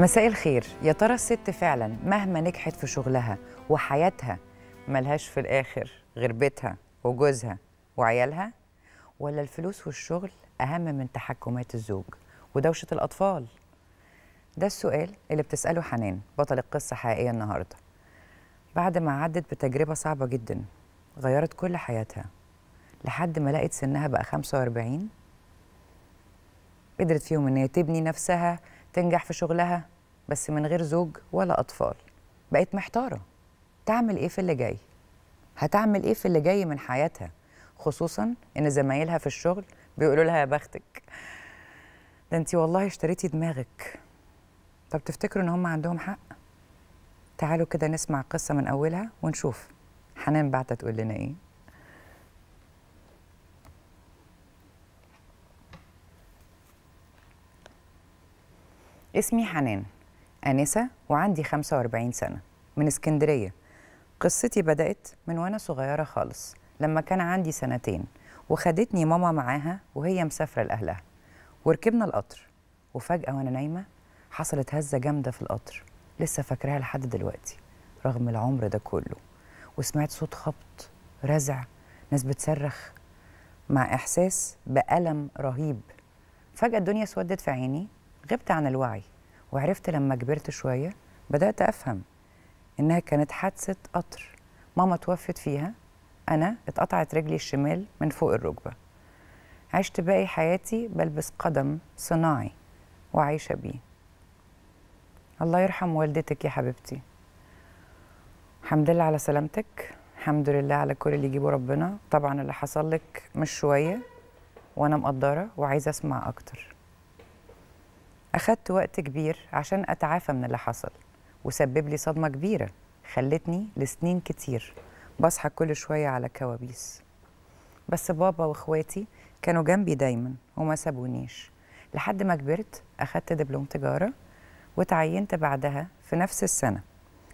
مساء الخير. يا ترى الست فعلا مهما نجحت في شغلها وحياتها ملهاش في الآخر غير بيتها وجوزها وعيالها؟ ولا الفلوس والشغل أهم من تحكمات الزوج ودوشة الأطفال؟ ده السؤال اللي بتسأله حنان بطل القصة حقيقية النهاردة. بعد ما عدت بتجربة صعبة جدا غيرت كل حياتها لحد ما لقت سنها بقى 45 قدرت فيهم إن هي تبني نفسها تنجح في شغلها بس من غير زوج ولا أطفال. بقت محتارة. تعمل إيه في اللي جاي؟ هتعمل إيه في اللي جاي من حياتها؟ خصوصا إن زمايلها في الشغل بيقولوا لها يا بختك. ده انت والله اشتريتي دماغك. طب تفتكروا إن هم عندهم حق؟ تعالوا كده نسمع القصة من أولها ونشوف. حنان بعتت تقول لنا إيه. اسمي حنان. أنسة وعندي 45 سنة. من اسكندرية. قصتي بدأت من وأنا صغيرة خالص لما كان عندي سنتين وخدتني ماما معاها وهي مسافرة لأهلها. وركبنا القطر وفجأة وأنا نايمة حصلت هزة جامدة في القطر. لسه فاكراها لحد دلوقتي رغم العمر ده كله. وسمعت صوت خبط رزع ناس بتصرخ مع إحساس بألم رهيب. فجأة الدنيا اسودت في عيني غبت عن الوعي وعرفت لما كبرت شوية بدأت أفهم إنها كانت حادثة قطر. ماما توفت فيها أنا اتقطعت رجلي الشمال من فوق الركبة. عشت باقي حياتي بلبس قدم صناعي وعايشة بيه. الله يرحم والدتك يا حبيبتي. الحمد لله على سلامتك. الحمد لله على كل اللي يجيبه ربنا. طبعا اللي حصل لك مش شوية وأنا مقدرة وعايزة أسمع أكتر. أخدت وقت كبير عشان أتعافى من اللي حصل وسبب لي صدمة كبيرة خلتني لسنين كتير بصحى كل شوية على كوابيس. بس بابا وإخواتي كانوا جنبي دايما وما سابونيش. لحد ما كبرت أخدت دبلوم تجارة وتعينت بعدها في نفس السنة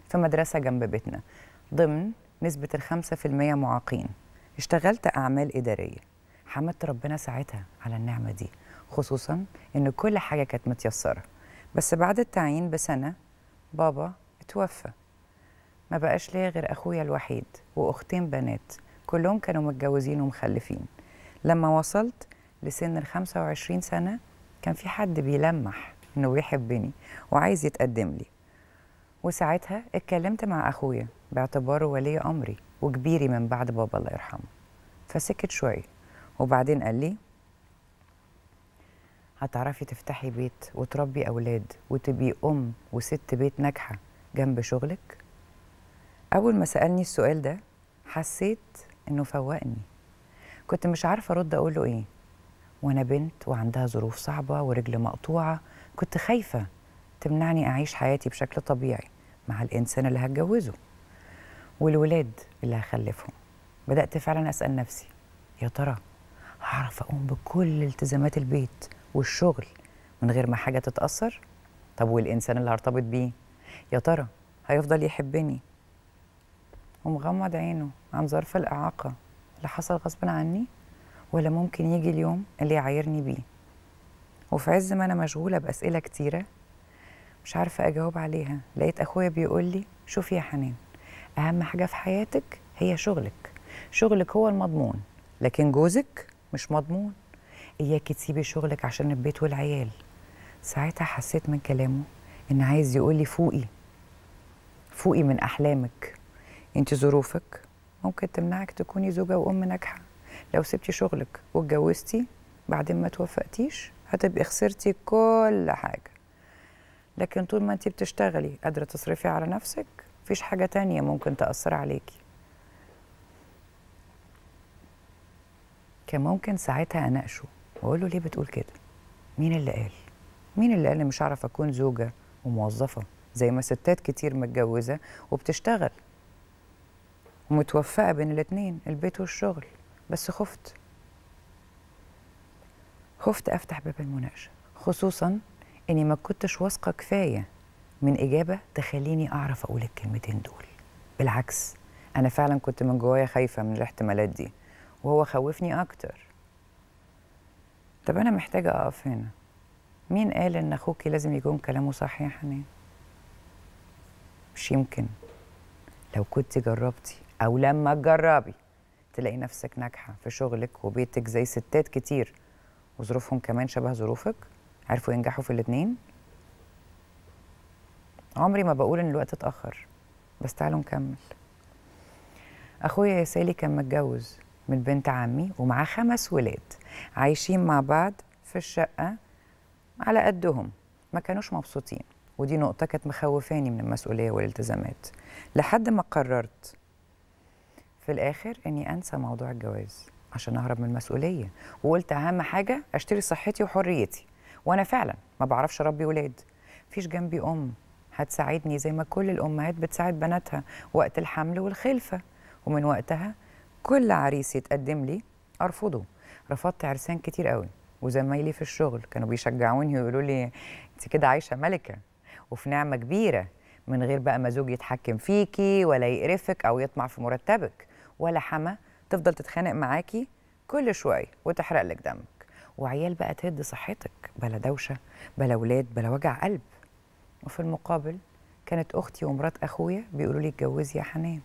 في مدرسة جنب بيتنا ضمن نسبة الخمسة في المية معاقين. اشتغلت أعمال إدارية حمدت ربنا ساعتها على النعمة دي. خصوصا إن كل حاجة كانت متيسرة. بس بعد التعيين بسنة بابا اتوفى. ما بقاش ليا غير أخويا الوحيد وأختين بنات. كلهم كانوا متجوزين ومخلفين. لما وصلت لسن ال 25 سنة كان في حد بيلمح إنه بيحبني وعايز يتقدم لي. وساعتها اتكلمت مع أخويا باعتباره ولي أمري وكبيري من بعد بابا الله يرحمه. فسكت شوية. وبعدين قال لي هتعرفي تفتحي بيت وتربي أولاد وتبقي أم وست بيت ناجحة جنب شغلك؟ أول ما سألني السؤال ده حسيت إنه فوقني. كنت مش عارفة أرد أقول له إيه. وأنا بنت وعندها ظروف صعبة ورجل مقطوعة كنت خايفة تمنعني أعيش حياتي بشكل طبيعي مع الإنسان اللي هتجوزه والولاد اللي هخلفهم. بدأت فعلا أسأل نفسي يا ترى هعرف أقوم بكل التزامات البيت والشغل من غير ما حاجة تتأثر؟ طب والإنسان اللي هرتبط بيه؟ يا ترى هيفضل يحبني ومغمض عينه عن ظرف الإعاقة اللي حصل غصب عني؟ ولا ممكن يجي اليوم اللي يعايرني بيه؟ وفي عز ما أنا مشغولة بأسئلة كتيرة مش عارفة أجاوب عليها لقيت أخويا بيقول لي شوفي يا حنان أهم حاجة في حياتك هي شغلك شغلك هو المضمون لكن جوزك مش مضمون إياكي تسيبي شغلك عشان البيت والعيال. ساعتها حسيت من كلامه إن عايز يقولي فوقي. فوقي من أحلامك. أنت ظروفك. ممكن تمنعك تكوني زوجة وأم ناجحة. لو سبتي شغلك واتجوزتي بعدين ما توفقتيش هتبقي خسرتي كل حاجة. لكن طول ما أنت بتشتغلي قادرة تصرفي على نفسك مفيش حاجة تانية ممكن تأثر عليكي. كان ممكن ساعتها أناقشه. واقول له ليه بتقول كده؟ مين اللي قال؟ مين اللي قال مش هعرف أكون زوجة وموظفة زي ما ستات كتير متجوزة وبتشتغل؟ ومتوفقة بين الاتنين البيت والشغل. بس خفت. خفت أفتح باب المناقشة خصوصا إني ما كنتش واثقة كفاية من إجابة تخليني أعرف أقول الكلمتين دول. بالعكس أنا فعلا كنت من جوايا خايفة من الاحتمالات دي وهو خوفني أكتر. طب أنا محتاجة أقف هنا. مين قال إن أخوكي لازم يكون كلامه صح يا حنان مش يمكن. لو كنت جربتي أو لما تجربي تلاقي نفسك ناجحة في شغلك وبيتك زي ستات كتير وظروفهم كمان شبه ظروفك عرفوا ينجحوا في الاتنين؟ عمري ما بقول إن الوقت اتأخر بس تعالوا نكمل. أخويا يا سالي كان متجوز من بنت عمي ومعاه خمس ولاد. عايشين مع بعض في الشقة على قدهم. ما كانوش مبسوطين. ودي نقطة كانت مخوفاني من المسؤولية والالتزامات. لحد ما قررت في الآخر إني أنسى موضوع الجواز عشان أهرب من المسؤولية. وقلت أهم حاجة أشتري صحتي وحريتي. وأنا فعلا ما بعرفش أربي ولاد. مفيش جنبي أم. هتساعدني زي ما كل الأمهات بتساعد بناتها وقت الحمل والخلفة. ومن وقتها كل عريس يتقدم لي أرفضه. رفضت عرسان كتير قوي وزمايلي في الشغل كانوا بيشجعوني ويقولوا لي انت كده عايشة ملكة وفي نعمة كبيرة من غير بقى ما زوج يتحكم فيكي ولا يقرفك أو يطمع في مرتبك ولا حما تفضل تتخانق معاكي كل شوية وتحرق لك دمك. وعيال بقى تهد صحتك بلا دوشة بلا ولاد بلا وجع قلب. وفي المقابل كانت أختي ومرات أخويا بيقولوا لي اتجوزي يا حنان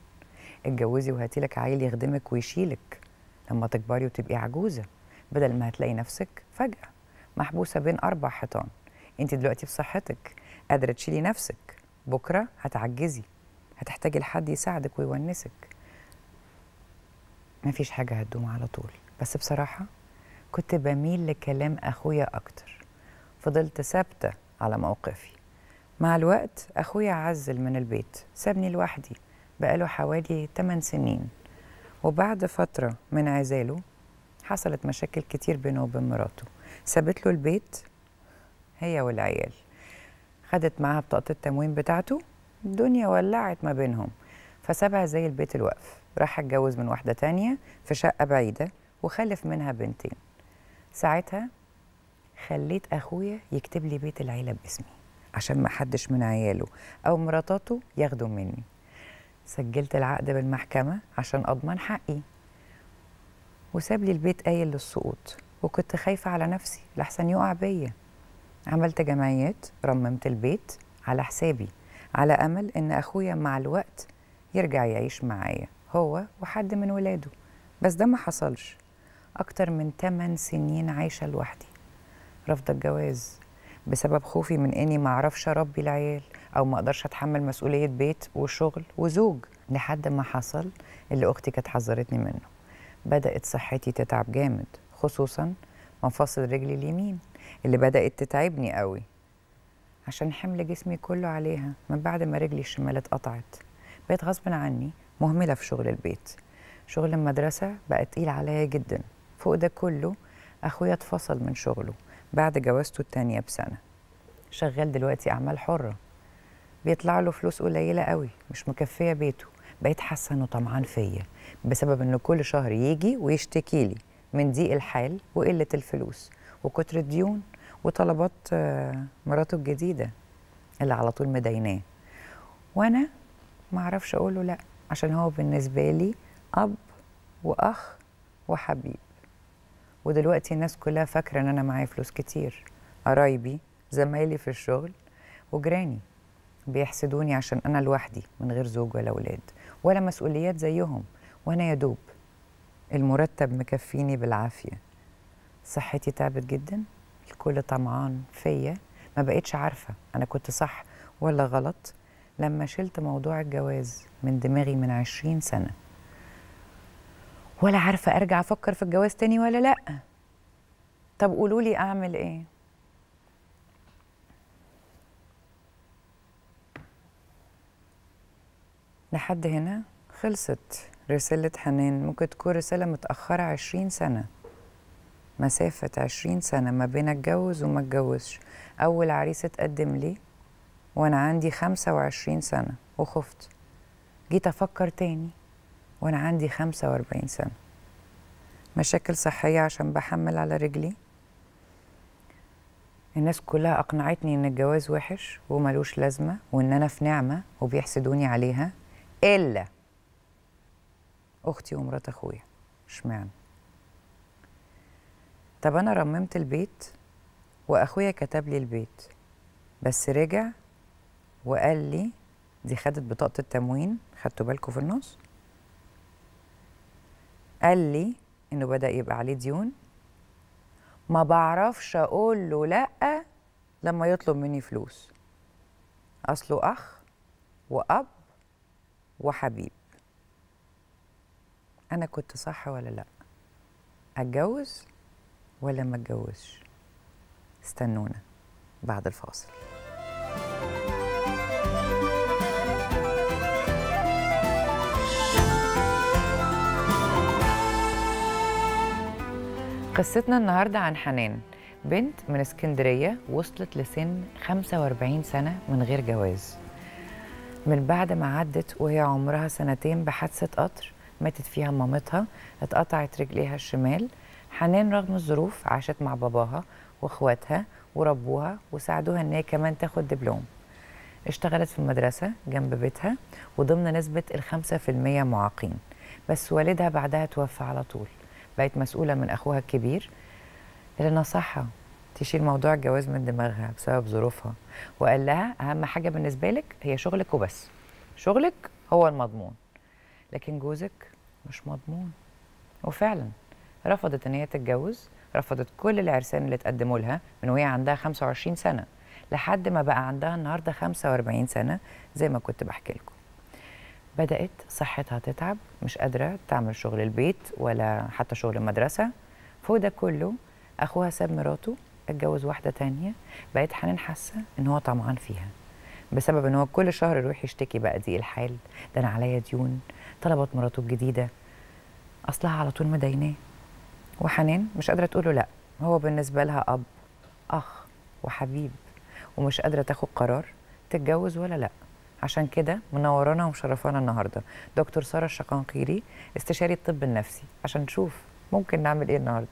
اتجوزي وهاتي لك عيل يخدمك ويشيلك لما تكبري وتبقي عجوزة بدل ما هتلاقي نفسك فجأة محبوسة بين أربع حيطان. أنت دلوقتي بصحتك قادرة تشيلي نفسك. بكرة هتعجزي هتحتاجي لحد يساعدك ويونسك. مفيش حاجة هتدوم على طول. بس بصراحة كنت بميل لكلام أخويا أكتر. فضلت ثابتة على موقفي. مع الوقت أخويا عزل من البيت سابني لوحدي بقاله حوالي 8 سنين. وبعد فترة من عزاله حصلت مشاكل كتير بينه وبين مراته. سابت له البيت هي والعيال. خدت معاها بطاقة التموين بتاعته الدنيا ولعت ما بينهم. فسابها زي البيت الوقف. راح اتجوز من واحدة تانية في شقة بعيدة وخلف منها بنتين. ساعتها خليت أخويا يكتب لي بيت العيلة باسمي عشان ما حدش من عياله أو مراتاته ياخدوا مني. سجلت العقد بالمحكمة عشان أضمن حقي. وساب لي البيت قايل للسقوط وكنت خايفة على نفسي لحسن يقع بيا. عملت جمعيات رممت البيت على حسابي على أمل إن أخويا مع الوقت يرجع يعيش معايا هو وحد من ولاده. بس ده ما حصلش. أكتر من 8 سنين عايشة لوحدي. رافضة الجواز بسبب خوفي من إني ما أعرفش أربي العيال. أو ما أقدرش أتحمل مسؤولية بيت وشغل وزوج لحد ما حصل اللي أختي كانت حذرتني منه. بدأت صحتي تتعب جامد خصوصا مفاصل رجلي اليمين اللي بدأت تتعبني قوي عشان حمل جسمي كله عليها من بعد ما رجلي الشمال اتقطعت. بقيت غصب عني مهملة في شغل البيت. شغل المدرسة بقى تقيل عليا جدا. فوق ده كله أخويا اتفصل من شغله بعد جوازته التانية بسنة. شغال دلوقتي أعمال حرة. بيطلع له فلوس قليلة قوي مش مكفية بيته. بقيت حاسة إنه طمعان فيا بسبب إنه كل شهر يجي ويشتكي لي من ضيق الحال وقلة الفلوس وكتر الديون وطلبات مراته الجديدة اللي على طول مديناه وأنا ما أعرفش أقوله لأ عشان هو بالنسبة لي أب وأخ وحبيب. ودلوقتي الناس كلها فاكرة إن أنا معايا فلوس كتير قرايبي زمايلي في الشغل وجيراني. بيحسدوني عشان أنا لوحدي من غير زوج ولا أولاد ولا مسؤوليات زيهم وأنا يا دوب المرتب مكفيني بالعافية. صحتي تعبت جدا الكل طمعان فيا ما بقتش عارفة أنا كنت صح ولا غلط لما شلت موضوع الجواز من دماغي من عشرين سنة. ولا عارفة أرجع أفكر في الجواز تاني ولا لأ. طب قولوا لي اعمل لحد هنا خلصت رسالة حنان. ممكن تكون رسالة متأخرة عشرين سنة. مسافة عشرين سنة ما بين أتجوز وما أتجوزش. أول عريس اتقدم لي وأنا عندي خمسة وعشرين سنة وخفت. جيت أفكر تاني وأنا عندي خمسة وأربعين سنة. مشاكل صحية عشان بحمل على رجلي. الناس كلها أقنعتني إن الجواز وحش وملوش لازمة وإن أنا في نعمة وبيحسدوني عليها. إلا أختي ومرات أخويا. إشمعنى؟ طب أنا رممت البيت وأخويا كتب لي البيت بس رجع وقال لي دي خدت بطاقة التموين خدتوا بالكم في النص؟ قال لي إنه بدأ يبقى عليه ديون. ما بعرفش أقول له لأ لما يطلب مني فلوس. أصله أخ وأب وحبيب. أنا كنت صح ولا لأ؟ أتجوز ولا ما أتجوزش؟ استنونا بعد الفاصل. قصتنا النهارده عن حنان بنت من اسكندرية وصلت لسن 45 سنة من غير جواز. من بعد ما عدت وهي عمرها سنتين بحادثة قطر ماتت فيها مامتها اتقطعت رجليها الشمال. حنان رغم الظروف عاشت مع باباها واخواتها وربوها وساعدوها إن هي كمان تاخد دبلوم. اشتغلت في المدرسة جنب بيتها وضمن نسبة الخمسة في المية معاقين. بس والدها بعدها توفى على طول. بقت مسؤولة من أخوها الكبير. اللي نصحها تشيل موضوع الجواز من دماغها بسبب ظروفها. وقال لها أهم حاجة بالنسبة لك هي شغلك وبس. شغلك هو المضمون. لكن جوزك مش مضمون. وفعلا رفضت إن هي تتجوز رفضت كل العرسان اللي تقدموا لها من وهي عندها 25 سنة لحد ما بقى عندها النهارده 45 سنة زي ما كنت بحكي لكم. بدأت صحتها تتعب مش قادرة تعمل شغل البيت ولا حتى شغل المدرسة. فوق ده كله أخوها ساب مراته اتجوز واحدة تانية بقت حنان حاسة إن هو طمعان فيها. بسبب إن هو كل شهر يروح يشتكي بقى دي الحال ده أنا عليا ديون طلبت مراته الجديدة أصلها على طول مديناه. وحنان مش قادرة تقوله لأ هو بالنسبة لها أب أخ وحبيب ومش قادرة تاخد قرار تتجوز ولا لأ. عشان كده منورانا ومشرفانا النهارده. دكتور سارة الشقنقيري استشاري الطب النفسي. عشان نشوف ممكن نعمل إيه النهارده.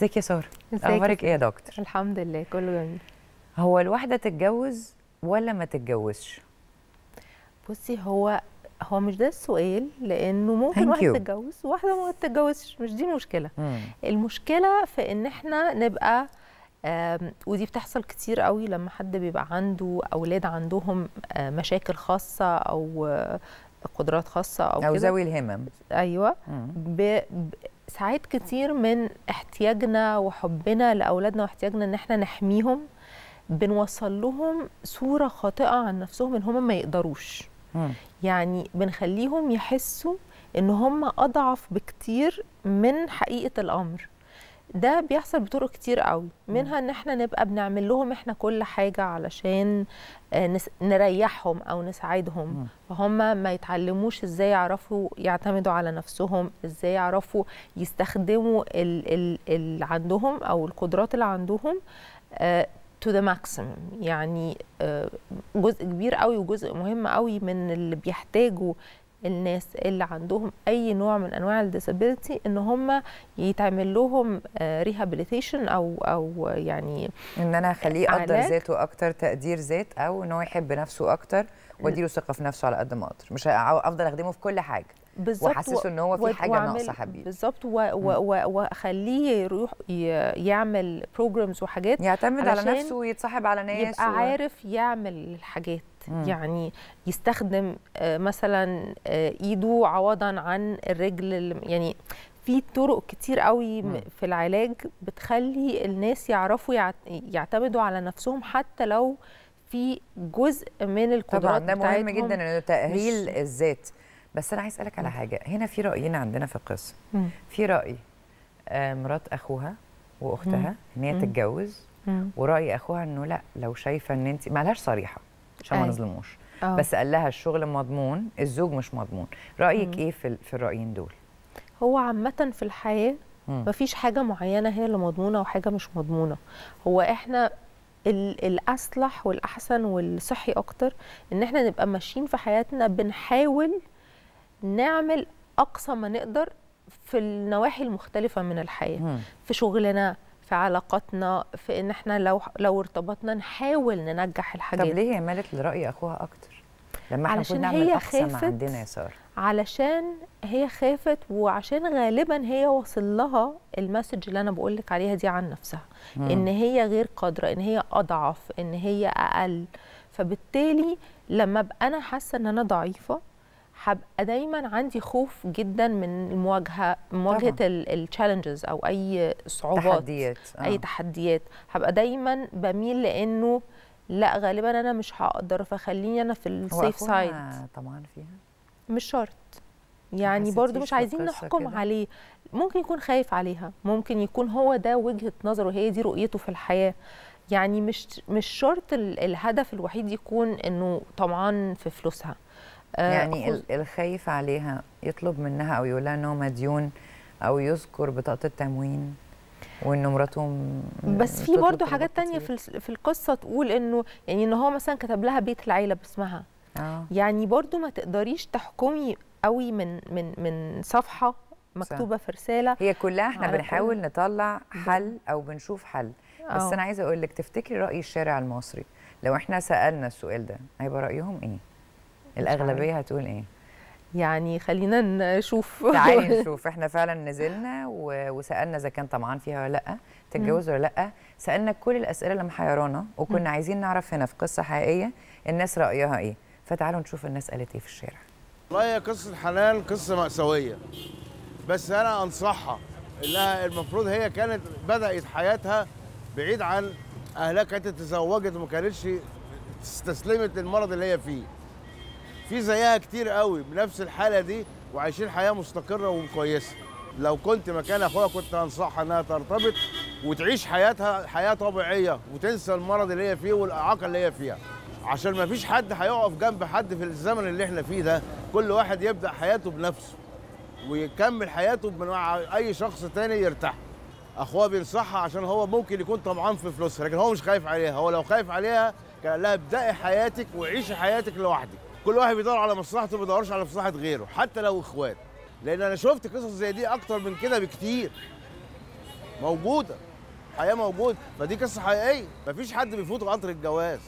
ازيك يا سارة؟ أخبارك إيه يا دكتور؟ الحمد لله كله جميل. هو الواحدة تتجوز ولا ما تتجوزش؟ بصي هو هو مش ده السؤال لأنه ممكن واحدة. تتجوز وواحدة ما تتجوزش مش دي المشكلة. مم. المشكلة في إن إحنا نبقى ودي بتحصل كتير قوي لما حد بيبقى عنده أولاد عندهم آه، مشاكل خاصة أو آه، قدرات خاصة أو, أو كده. ذوي الهمم. أيوه. مم. ب... ب... ساعات كتير من احتياجنا وحبنا لأولادنا واحتياجنا إن إحنا نحميهم بنوصل لهم صورة خاطئة عن نفسهم إن هم ما يقدروش مم. يعني بنخليهم يحسوا إن هم أضعف بكتير من حقيقة الأمر ده بيحصل بطرق كتير قوي. منها إن إحنا نبقى بنعمل لهم إحنا كل حاجة علشان آه، نريحهم أو نساعدهم. فهم ما يتعلموش إزاي يعرفوا يعتمدوا على نفسهم إزاي يعرفوا يستخدموا ال- ال- اللي عندهم أو القدرات اللي عندهم to the maximum يعني آه، جزء كبير قوي وجزء مهم قوي من اللي بيحتاجوا الناس اللي عندهم أي نوع من أنواع ال disability إن هم يتعمل لهم rehabilitation أو أو يعني إن أنا أخليه يقدر. ذاته أكتر تقدير ذات أو إن هو يحب نفسه أكتر وأديله ثقة في نفسه على قد ما أقدر مش أفضل أخدمه في كل حاجة بالظبط وأحسسه إن هو في وأعمل- ناقصة حبيبي. بالظبط وأخليه يروح يعمل بروجرامز وحاجات يعتمد على نفسه ويتصاحب على ناس يبقى و... عارف يعمل الحاجات مم. يعني يستخدم آه، مثلا آه، ايده عوضا عن الرجل يعني في طرق كتير قوي مم. في العلاج بتخلي الناس يعرفوا يعت- يعتمدوا على نفسهم حتى لو في جزء من القدرات طبعا ده مهم جدا إنه تأهيل الذات بس أنا عايز أسألك على حاجة هنا في رايين عندنا في القصة. في رأي آه، مرات أخوها وأختها إن هي. تتجوز. ورأي أخوها إنه لأ لو شايفة إن انت مالهاش صريحة عشان ما. نظلموش آه. بس قال لها الشغل مضمون الزوج مش مضمون رأيك مم. إيه في في الرأيين دول هو عامة في الحياة مم. مفيش حاجة معينة هي اللي مضمونة وحاجة مش مضمونة هو إحنا ال- الأصلح والأحسن والصحي أكتر إن إحنا نبقى ماشيين في حياتنا بنحاول نعمل أقصى ما نقدر في النواحي المختلفة من الحياة مم. في شغلنا في علاقاتنا في إن إحنا لو لو ارتبطنا نحاول ننجح طب الحاجات ليه هي مالت لرأي أخوها أكتر؟ لما إحنا علشان نعمل هي خافت عندنا يا سارة. علشان هي خافت وعشان غالبا هي وصل لها المسج اللي أنا بقول لك عليها دي عن نفسها إن هي غير قادرة إن هي أضعف إن هي أقل. فبالتالي لما ابقى أنا حاسة إن أنا ضعيفة هبقى دايما عندي خوف جدا من المواجهة مواجهة التشالنجز أو أي صعوبات تحديات آه. أي تحديات. هبقى دايما بميل لأنه لا غالبا أنا مش هقدر فخليني أنا في السيف سايد طمعان فيها؟ مش شرط. يعني برضو مش عايزين نحكم كده؟ عليه. ممكن يكون خايف عليها. ممكن يكون هو ده وجهة نظره هي دي رؤيته في الحياة. يعني مش مش شرط ال- الهدف الوحيد يكون إنه طمعان في فلوسها. يعني خص- ال- الخايف عليها يطلب منها أو يقول لها إن هو مديون أو يذكر بطاقة التموين وإنه مراته بس في طلبات حاجات تانية. في في القصة تقول إنه يعني إن هو مثلا كتب لها بيت العيلة باسمها. آه. يعني برضو ما تقدريش تحكمي قوي من من من صفحة مكتوبة في رسالة هي كلها إحنا بنحاول كل- نطلع حل أو بنشوف حل. بس آه. أنا عايزة أقول لك تفتكري رأي الشارع المصري. لو إحنا سألنا السؤال ده هيبقى رأيهم إيه؟ الأغلبية هتقول إيه. يعني خلينا نشوف. تعالي نشوف. إحنا فعلا نزلنا و- وسألنا إذا كان طمعان فيها ولا لأ تتجوز ولا لأ. سألنا كل الأسئلة اللي محيرانا وكنا عايزين نعرف هنا في قصة حقيقية الناس رأيها إيه. فتعالوا نشوف الناس قالت إيه في الشارع. والله هي قصة حنان قصة مأساوية. بس أنا أنصحها إنها المفروض هي كانت بدأت حياتها بعيد عن أهلها كانت تزوجت وما كانتش استسلمت للمرض اللي هي فيه. في زيها كتير قوي بنفس الحالة دي وعايشين حياة مستقرة وكويسة. لو كنت مكان أخوها كنت أنصحها إنها ترتبط وتعيش حياتها حياة طبيعية وتنسى المرض اللي هي فيه والإعاقة اللي هي فيها. عشان ما فيش حد هيقف جنب حد في الزمن اللي إحنا فيه ده. كل واحد يبدأ حياته بنفسه ويكمل حياته مع أي شخص تاني يرتاح. أخوها بينصحها عشان هو ممكن يكون طمعان في فلوسها لكن هو مش خايف عليها. هو لو خايف عليها كان لها ابدأي حياتك وعيشي حياتك لوحدك. كل واحد بيدور على مصلحته ما بيدورش على مصلحة غيره حتى لو إخوات لأن أنا شفت قصص زي دي أكتر من كده بكتير. موجودة. حياة موجودة. فدي قصة حقيقية. مفيش حد بيفوت قطر الجواز.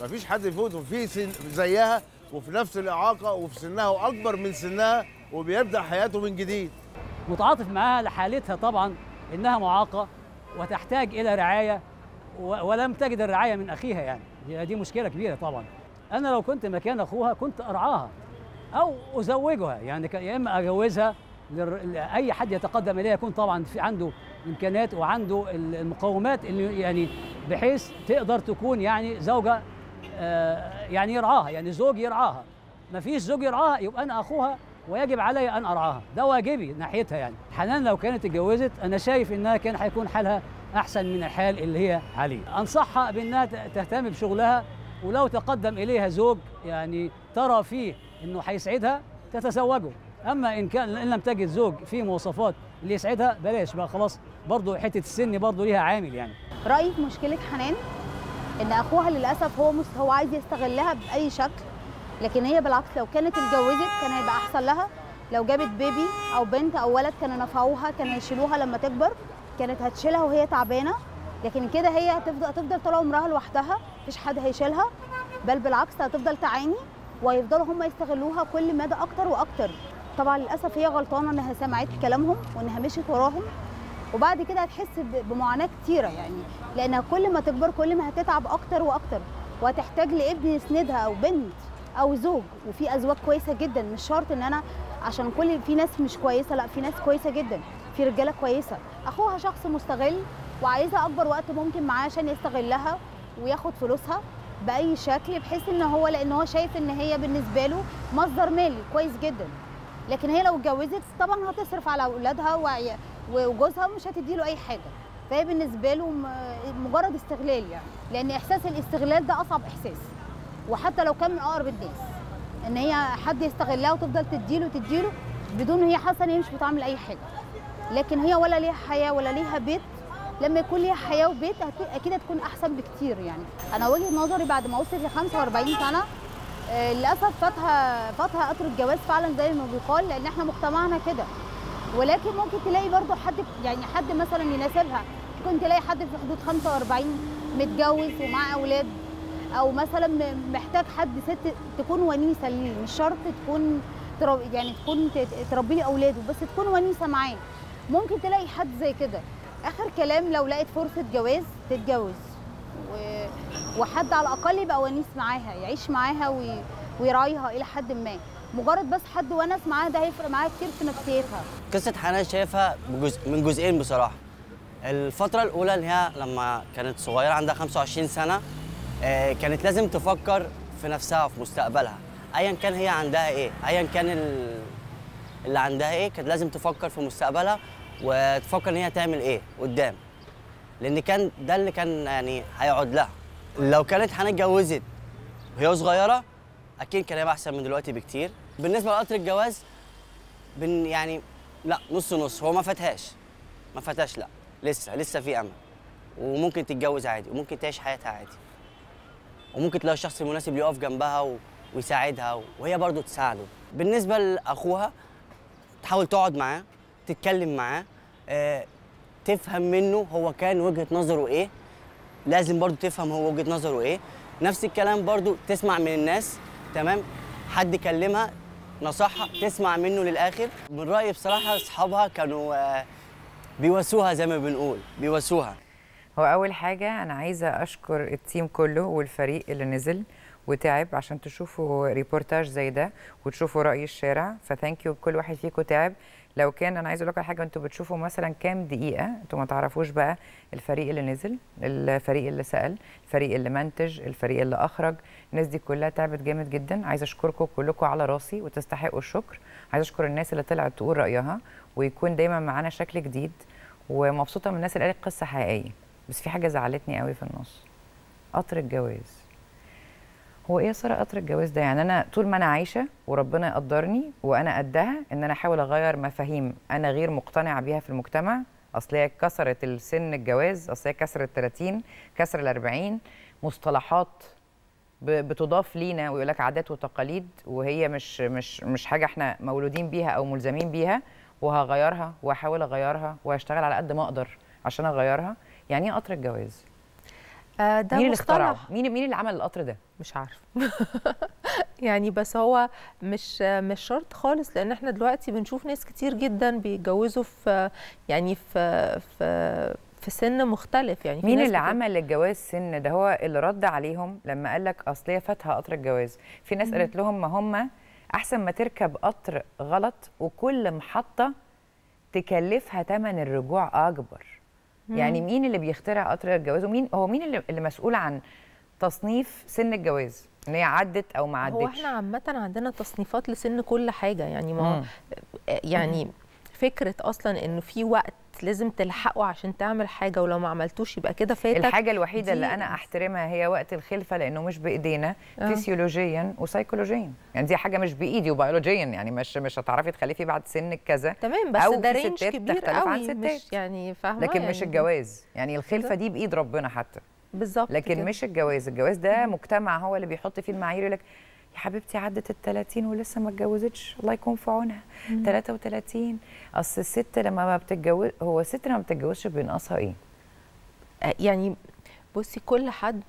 مفيش حد يفوت وفي سن زيها وفي نفس الإعاقة وفي سنها وأكبر من سنها وبيبدأ حياته من جديد. متعاطف معاها لحالتها طبعا إنها معاقة وتحتاج إلى رعاية ولم تجد الرعاية من أخيها يعني. دي مشكلة كبيرة طبعا. أنا لو كنت مكان أخوها كنت أرعاها أو أزوجها يعني يا إما أجوزها لأي حد يتقدم إليها يكون طبعا في عنده إمكانيات وعنده ال- المقومات اللي يعني بحيث تقدر تكون يعني زوجة آه، يعني يرعاها يعني زوج يرعاها. ما فيش زوج يرعاها يبقى أنا أخوها ويجب علي أن أرعاها. ده واجبي ناحيتها يعني. حنان لو كانت اتجوزت أنا شايف إنها كان هيكون حالها أحسن من الحال اللي هي عليه أنصحها بإنها تهتم بشغلها ولو تقدم إليها زوج يعني ترى فيه إنه هيسعدها تتزوجه. أما إن كان إن لم تجد زوج فيه مواصفات اللي يسعدها بلاش بقى خلاص. برضه حتة السن برضه ليها عامل يعني. رأيي مشكلة حنان؟ إن أخوها للأسف هو مس هو عايز يستغلها بأي شكل لكن هي بالعكس لو كانت اتجوزت كان هيبقى أحسن لها. لو جابت بيبي أو بنت أو ولد كانوا نفعوها كانوا هيشيلوها لما تكبر كانت هتشيلها وهي تعبانة. لكن كده هي هتفضل هتفضل طول عمرها لوحدها. مفيش حد هيشيلها. بل بالعكس هتفضل تعاني وهيفضلوا هم يستغلوها كل مدى أكتر وأكتر. طبعا للأسف هي غلطانة إنها سمعت كلامهم وإنها مشيت وراهم. وبعد كده هتحس بمعاناة كتيرة يعني لأنها كل ما تكبر كل ما هتتعب أكتر وأكتر. وهتحتاج لابن يسندها أو بنت أو زوج. وفي أزواج كويسة جدا. مش شرط إن أنا عشان كل في ناس مش كويسة لأ في ناس كويسة جدا. في رجالة كويسة. أخوها شخص مستغل. وعايزها أكبر وقت ممكن معاه عشان يستغلها وياخد فلوسها بأي شكل بحيث إن هو لأن هو شايف إن هي بالنسبة له مصدر مالي كويس جدا. لكن هي لو اتجوزت طبعا هتصرف على أولادها وجوزها مش هتديله أي حاجة. فهي بالنسبة له مجرد استغلال يعني. لأن إحساس الاستغلال ده أصعب إحساس. وحتى لو كان من أقرب الناس. إن هي حد يستغلها وتفضل تديله تديله بدون هي حاسة إن هي مش بتعمل أي حاجة. لكن هي ولا ليها حياة ولا ليها بيت لما يكون ليها حياة وبيت أكيد هتكون أحسن بكتير يعني. أنا وجهة نظري بعد ما وصلت ل 45 سنة آه، للأسف فاتها فاتها قطر الجواز فعلا زي ما بيقال لأن إحنا مجتمعنا كده. ولكن ممكن تلاقي برضو حد يعني حد مثلا يناسبها. ممكن تلاقي حد في حدود 45 متجوز ومعاه أولاد أو مثلا محتاج حد ست تكون ونيسة ليه. مش شرط تكون يعني تكون تربي أولاده بس تكون ونيسة معاه. ممكن تلاقي حد زي كده. آخر كلام لو لقيت فرصة جواز تتجوز. و... وحد على الأقل يبقى ونيس معاها يعيش معاها وي... ويراعيها إلى حد ما. مجرد بس حد ونس معاها ده هيفرق معاها كتير في نفسيتها. قصة حنان شايفها بجزء من جزئين بصراحة. الفترة الأولى اللي هي لما كانت صغيرة عندها 25 سنة آه، كانت لازم تفكر في نفسها وفي مستقبلها. أيا كان هي عندها إيه؟ أيا كان ال- اللي عندها إيه؟ كانت لازم تفكر في مستقبلها. وتفكر إن هي تعمل إيه قدام. لأن كان ده اللي كان يعني هيقعد لها. لو كانت حنان اتجوزت وهي صغيرة أكيد كان هيبقى أحسن من دلوقتي بكتير. بالنسبة لقطر الجواز بن يعني لا نص نص. هو ما فاتهاش ما فاتهاش لا. لسه لسه في أمل. وممكن تتجوز عادي وممكن تعيش حياتها عادي. وممكن تلاقي الشخص المناسب اللي يقف جنبها و... ويساعدها وهي برضو تساعده. بالنسبة لأخوها تحاول تقعد معاه. تتكلم معاه آه، تفهم منه هو كان وجهة نظره إيه. لازم برضو تفهم هو وجهة نظره إيه. نفس الكلام برضو تسمع من الناس تمام؟ حد كلمها نصحها تسمع منه للآخر. من رأيي بصراحة أصحابها كانوا آه، بيواسوها زي ما بنقول بيواسوها. هو أول حاجة أنا عايزة أشكر ال team كله والفريق اللي نزل وتعب عشان تشوفوا ريبورتاج زي ده وتشوفوا رأي الشارع. ف thank you كل واحد فيكم تعب. لو كان أنا عايزة أقول لكم حاجة أنتوا بتشوفوا مثلا كام دقيقة أنتوا ما تعرفوش بقى الفريق اللي نزل الفريق اللي سأل الفريق اللي منتج الفريق اللي أخرج الناس دي كلها تعبت جامد جدا. عايزة أشكركم كلكم على راسي وتستحقوا الشكر. عايزة أشكر الناس اللي طلعت تقول رأيها ويكون دايما معانا شكل جديد ومبسوطة من الناس اللي قالت قصة حقيقية. بس في حاجة زعلتني قوي في النص. قطر الجواز. هو إيه ساره قطر الجواز ده؟ يعني أنا طول ما أنا عايشة وربنا يقدرني وأنا قدها إن أنا أحاول أغير مفاهيم أنا غير مقتنعة بيها في المجتمع. أصل هي كسرت السن الجواز أصل هي كسرت 30 كسر ال 40 مصطلحات بتضاف لينا ويقول لك عادات وتقاليد وهي مش مش مش حاجة إحنا مولودين بيها أو ملزمين بيها وهغيرها وهحاول أغيرها وهشتغل على قد ما أقدر عشان أغيرها. يعني إيه قطر الجواز؟ آه ده مين اللي اخترعه؟ مين مين اللي عمل القطر ده؟ مش عارف. يعني بس هو مش مش شرط خالص لأن إحنا دلوقتي بنشوف ناس كتير جدا بيتجوزوا في يعني في في في سن مختلف. يعني مين اللي عمل الجواز سن ده؟ هو اللي رد عليهم لما قال لك أصل هي فاتها قطر الجواز. في ناس قالت لهم ما هم أحسن ما تركب قطر غلط وكل محطة تكلفها ثمن الرجوع أكبر. يعني مين اللي بيخترع قطر الجواز ومين هو مين اللي, اللي مسؤول عن تصنيف سن الجواز؟ إن هي عدت أو ما عدتش هو إحنا عامة عندنا تصنيفات لسن كل حاجة يعني ما هو مم. فكرة أصلا إنه في وقت لازم تلحقه عشان تعمل حاجة ولو ما عملتوش يبقى كده فاتك الحاجة الوحيدة اللي أنا أحترمها هي وقت الخلفة لأنه مش بإيدينا آه. فسيولوجيا وسيكولوجيا يعني دي حاجة مش بإيدي وبيولوجيا يعني مش مش هتعرفي تخلفي بعد سنك كذا تمام بس ده رينج كبير تختلف عن قوي ستات. مش يعني فاهمة لكن يعني مش الجواز يعني الخلفة بالظبط. دي بإيد ربنا حتى بالظبط لكن كده. مش الجواز الجواز ده مجتمع هو اللي بيحط فيه المعايير لك يا حبيبتي عدت ال 30 ولسه ما اتجوزتش. الله يكون في عونها. 33 أصل الست لما ما بتتجوز هو الست لما ما بتتجوزش بينقصها إيه؟ آه، يعني بصي كل حد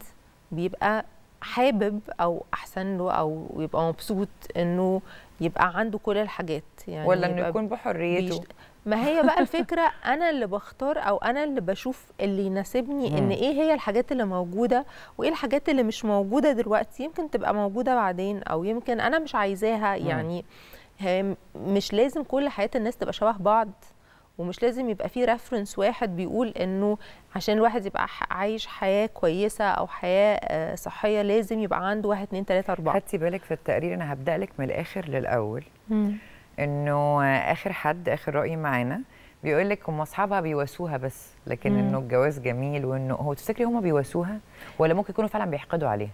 بيبقى حابب أو أحسن له أو يبقى مبسوط إنه يبقى عنده كل الحاجات يعني ولا إنه يكون بحريته. بيشت... ما هي بقى الفكرة أنا اللي بختار أو أنا اللي بشوف اللي يناسبني إن. إيه هي الحاجات اللي موجودة وإيه الحاجات اللي مش موجودة دلوقتي يمكن تبقى موجودة بعدين أو يمكن أنا مش عايزاها يعني مش لازم كل حياة الناس تبقى شبه بعض. ومش لازم يبقى في ريفرنس واحد بيقول إنه عشان الواحد يبقى عايش حياة كويسة أو حياة آه، صحية لازم يبقى عنده واحد اتنين تلاتة أربعة. خدتي بالك في التقرير؟ أنا هبدأ لك من الآخر للأول. إنه آخر حد آخر رأي معانا بيقول لك هم أصحابها بيواسوها بس لكن مم. إنه الجواز جميل وإنه هو تفتكري هم بيواسوها ولا ممكن يكونوا فعلا بيحقدوا عليها؟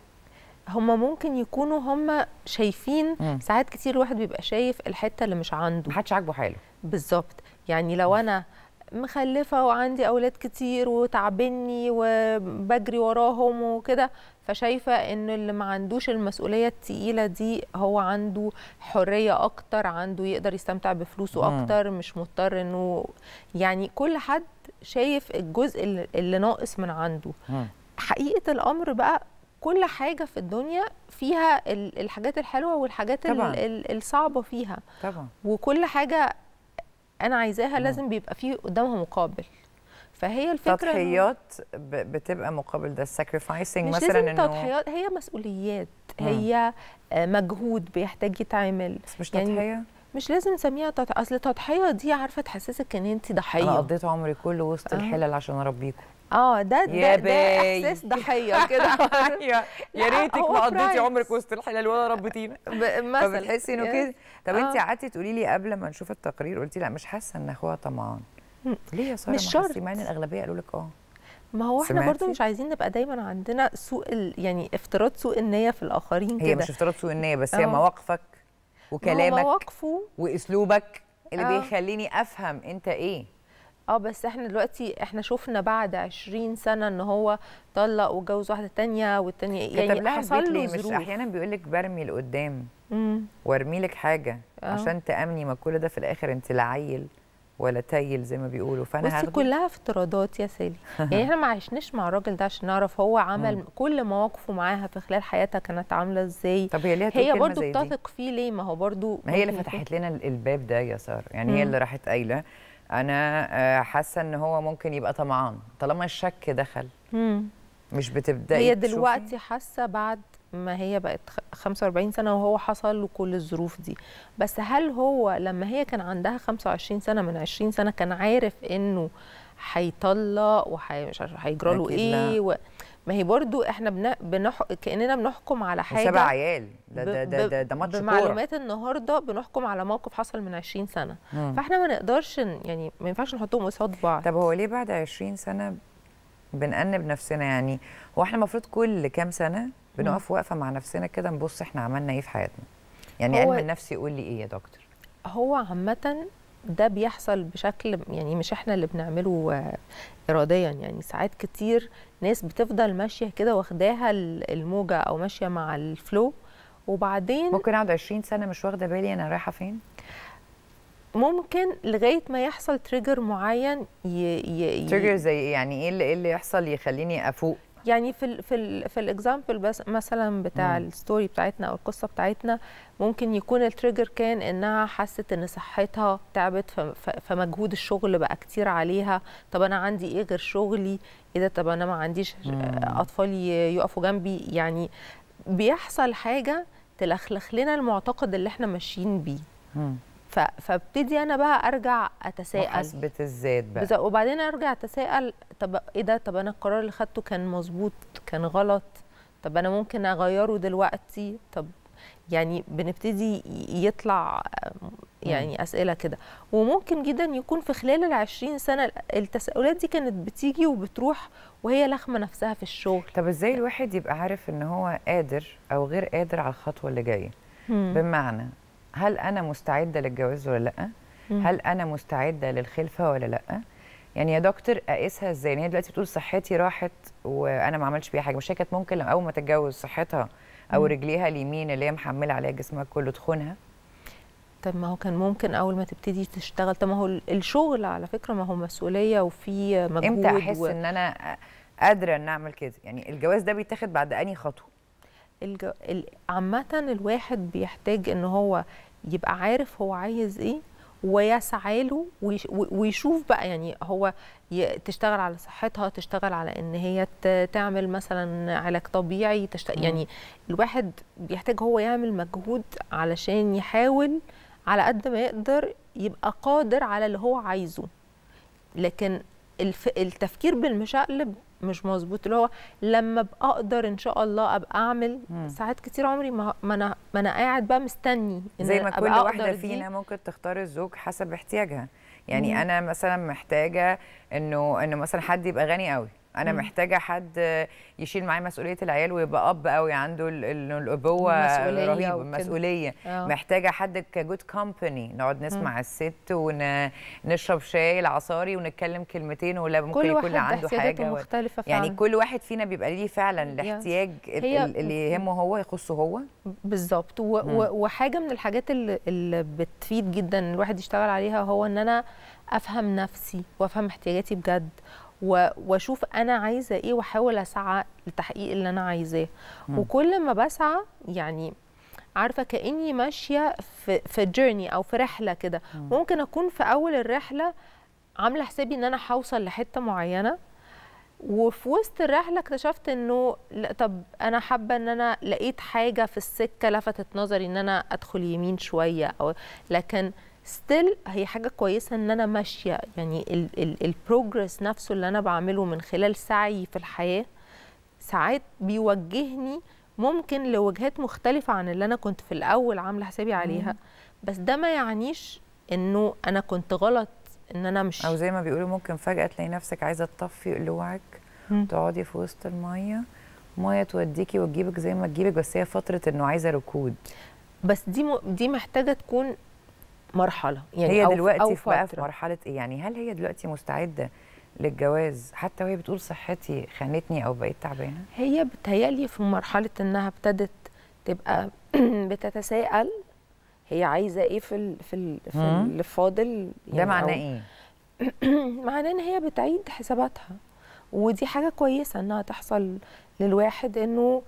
هم ممكن يكونوا هم شايفين مم. ساعات كتير الواحد بيبقى شايف الحتة اللي مش عنده. محدش عاجبه حاله. بالظبط. يعني لو أنا مخلفة وعندي أولاد كتير وتعبني وبجري وراهم وكده فشايفة ان اللي ما عندوش المسؤولية التقيلة دي هو عنده حرية أكتر عنده يقدر يستمتع بفلوسه مم. أكتر مش مضطر إنه يعني كل حد شايف الجزء اللي- اللي ناقص من عنده مم. حقيقة الأمر بقى كل حاجة في الدنيا فيها ال- الحاجات الحلوة والحاجات ال- طبعاً. ال- الصعبة فيها طبعا وكل حاجة أنا عايزاها لازم بيبقى فيه قدامها مقابل. فهي الفكرة تضحيات بتبقى مقابل ده. الساكريفايسنج مش مثلا إنه تضحيات هي مسؤوليات. مم. هي آه، مجهود بيحتاج يتعمل. بس مش يعني تضحية؟ مش لازم نسميها تضحية أصل التضحية دي عارفة تحسسك إن انت أنا ضحية. قضيت عمري كله وسط آه. الحلل عشان أربيكم. آه ده يا ده, ده. إحساس ضحية كده. يا لا، ريتك ما قضيتي. عمرك وسط الحلل ولا ربيتينا. مثلا. فبتحسي إنه. كده. طب انت آه. قعدتي تقولي لي قبل ما نشوف التقرير قلتي لا مش حاسة ان اخوها طمعان. ليه يا سارة مش شرط. مع ان الأغلبية قالوا لك آه ما هو إحنا برضو؟ مش عايزين نبقى دايما عندنا سوء ال... يعني افتراض سوء النية في الآخرين هي كده مش افتراض سوء النية بس هي آه. مواقفك وكلامك مواقفه وأسلوبك اللي آه. بيخليني أفهم انت إيه آه بس إحنا دلوقتي إحنا شفنا بعد 20 سنة إن هو طلق واتجوز واحدة تانية والتانية يعني حصل له ليه مش ظروف أحيانا بيقول لك برمي لقدام. وارمي لك حاجة آه. عشان تأمني ما كل ده في الآخر انت لا عيل ولا تايل زي ما بيقولوا فأنا بصي كلها افتراضات يا سالي يعني إحنا ما عشناش مع الراجل ده عشان نعرف هو عمل كل مواقفه معاها في خلال حياتها كانت عاملة إزاي طب هي ليه هي دي؟ بتثق فيه ليه ما هو برضو ما هي اللي فتحت لنا ال- الباب ده يا سارة يعني مم. هي اللي راحت قايلة أنا آه، حاسة إن هو ممكن يبقى طمعان طالما الشك دخل مم. مش بتبدأي هي؟ دلوقتي حاسة بعد ما هي بقت خ- 45 سنة وهو حصل له كل الظروف دي. بس هل هو لما هي كان عندها 25 سنة من 20 سنة كان عارف إنه هيطلق وحي مش عارفة هيجرى له إيه. و... ما هي برضو إحنا بن... بنح... كأننا بنحكم على حاجة وسبع عيال. ده ده ده ده, ده ماتش كورة. بمعلومات النهارده بنحكم على موقف حصل من 20 سنة. مم. فإحنا ما نقدرش يعني ما ينفعش نحطهم قصاد بعض. طب هو ليه بعد 20 سنة بنأنب نفسنا يعني؟ هو إحنا المفروض كل كام سنة بنقف وقفه مع نفسنا كده نبص إحنا عملنا إيه في حياتنا. يعني علم النفس يقول لي إيه يا دكتور؟ هو عامة ده بيحصل بشكل يعني مش إحنا اللي بنعمله آه، اراديا. يعني ساعات كتير ناس بتفضل ماشية كده واخداها ال- الموجة أو ماشية مع ال flow وبعدين ممكن أقعد 20 سنة مش واخدة بالي أنا رايحة فين؟ ممكن لغاية ما يحصل trigger معين ي ي ي- trigger زي إيه؟ يعني إيه اللي, إيه اللي يحصل يخليني أفوق؟ يعني في ال في ال في ال example بس مثلا بتاع مم. ال story بتاعتنا أو القصة بتاعتنا ممكن يكون ال trigger كان إنها حست إن صحتها تعبت فمجهود الشغل بقى كتير عليها. طب أنا عندي إيه غير شغلي؟ إيه ده؟ طب أنا ما عنديش اطفالي يقفوا جنبي؟ يعني بيحصل حاجة تلخلخ لنا المعتقد اللي إحنا ماشيين بيه. فابتدي أنا بقى أرجع أتساءل. محاسبة الذات بقى. وبعدين أرجع أتساءل طب إيه ده؟ طب أنا القرار اللي خدته كان مظبوط كان غلط؟ طب أنا ممكن أغيره دلوقتي؟ طب يعني بنبتدي يطلع يعني أسئلة كده. وممكن جدا يكون في خلال العشرين سنة التساؤلات دي كانت بتيجي وبتروح وهي لخمة نفسها في الشغل. طب إزاي الواحد يبقى عارف إن هو قادر أو غير قادر على الخطوة اللي جاية. بمعنى هل أنا مستعدة للجواز ولا لأ. هل أنا مستعدة للخلفة ولا لأ؟ يعني يا دكتور أقيسها إزاي؟ يعني هي دلوقتي بتقول صحتي راحت وأنا ما عملتش فيها حاجة. مش هي كانت ممكن لما أول ما تتجوز صحتها أو مم. رجليها اليمين اللي هي محملة عليها جسمها كله تخونها؟ طب ما هو كان ممكن أول ما تبتدي تشتغل. طب ما هو الشغل على فكرة ما هو مسؤولية وفي مجهود إمتى أحس و... إن أنا قادرة إن أعمل كده؟ يعني الجواز ده بيتاخد بعد أنهي خطوة؟ الج... ال- عامة الواحد بيحتاج إن هو يبقى عارف هو عايز إيه ويسعى له ويشوف بقى يعني هو. تشتغل على صحتها تشتغل على إن هي. تعمل مثلا علاج طبيعي تشت... مم. يعني الواحد بيحتاج هو يعمل مجهود علشان يحاول على قد ما يقدر يبقى قادر على اللي هو عايزه لكن الف... التفكير بالمشقلب مش مظبوط اللي هو لما ابقى أقدر إن شاء الله أبقى أعمل مم. ساعات كتير عمري ما أنا ما أنا قاعد بقى مستني إن زي ما كل واحدة. فينا ممكن تختار الزوج حسب احتياجها يعني مم. أنا مثلا محتاجة إنه إنه مثلا حد يبقى غني قوي أنا مم. محتاجة حد يشيل معايا مسؤولية العيال ويبقى أب قوي عنده ال- ال- الأبوة رهيبة وكده. المسؤوليه آه. محتاجة حد كجود كومباني نقعد نسمع الست ونشرب شاي العصاري ونتكلم كلمتين ولا ممكن كل يكون واحد عنده حاجة و- مختلفة فعلا. يعني كل واحد فينا بيبقى ليه فعلا الاحتياج اللي يهمه هو يخصه هو. بالظبط. وحاجة من الحاجات اللي, اللي بتفيد جدا الواحد يشتغل عليها هو إن أنا أفهم نفسي وأفهم احتياجاتي بجد. واشوف أنا عايزة إيه واحاول اسعى لتحقيق اللي أنا عايزاه. وكل ما بسعى يعني عارفة كأني ماشية في في جيرني أو في رحلة كده مم. ممكن أكون في أول الرحلة عاملة حسابي إن أنا هوصل لحتة معينة وفي وسط الرحلة اكتشفت إنه لا طب أنا حابة إن أنا لقيت حاجة في السكة لفتت نظري إن أنا أدخل يمين شوية أو لكن still هي حاجة كويسة إن أنا ماشية. يعني ال progress نفسه اللي أنا بعمله من خلال سعي في الحياة ساعات بيوجهني ممكن لوجهات مختلفة عن اللي أنا كنت في الأول عاملة حسابي عليها. بس ده ما يعنيش إنه أنا كنت غلط إن أنا مش أو زي ما بيقولوا ممكن فجأة تلاقي نفسك عايزة تطفي قلوعك. تقعدي في وسط المية مية توديكي وتجيبك زي ما تجيبك بس هي فترة إنه عايزة ركود. بس دي م... دي محتاجة تكون مرحلة يعني هي أو دلوقتي أو في بقى في. مرحلة إيه؟ يعني هل هي دلوقتي مستعدة للجواز؟ حتى وهي بتقول صحتي خانتني أو بقيت تعبانة؟ هي بتهيألي في مرحلة إنها ابتدت تبقى بتتساءل هي عايزة إيه في ال... في ال... في. اللي فاضل؟ ده معناه إيه؟ معناه إن هي بتعيد حساباتها. ودي حاجة كويسة إنها تحصل للواحد إنه